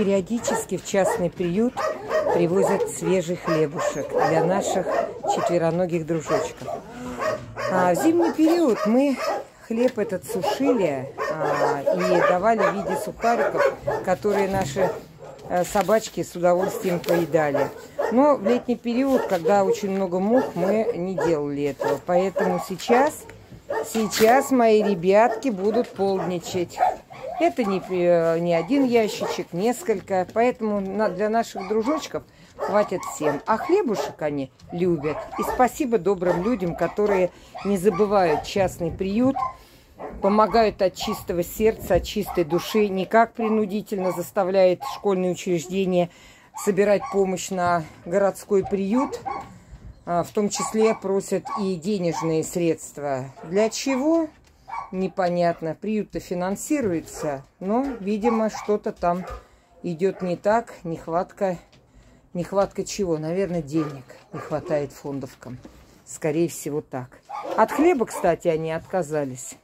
периодически в частный приют привозят свежий хлебушек для наших четвероногих дружочков. А в зимний период мы хлеб этот сушили а, и давали в виде сухариков, которые наши а, собачки с удовольствием поедали. Но в летний период, когда очень много мух, мы не делали этого. Поэтому сейчас, сейчас мои ребятки будут полдничать. Это не, э, не один ящичек, несколько. Поэтому для наших дружочков – хватит всем. А хлебушек они любят. И спасибо добрым людям, которые не забывают частный приют, помогают от чистого сердца, от чистой души, никак принудительно заставляет школьные учреждения собирать помощь на городской приют. А, в том числе просят и денежные средства. Для чего? Непонятно. Приют-то финансируется, но, видимо, что-то там идет не так, нехватка Нехватка чего? Наверное, денег не хватает фондовкам. Скорее всего, так. От хлеба, кстати, они отказались.